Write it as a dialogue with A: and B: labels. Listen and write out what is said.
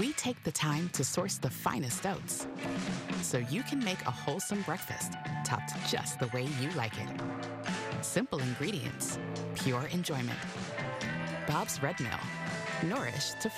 A: we take the time to source the finest oats so you can make a wholesome breakfast topped just the way you like it. Simple ingredients, pure enjoyment. Bob's Red Mill, nourish to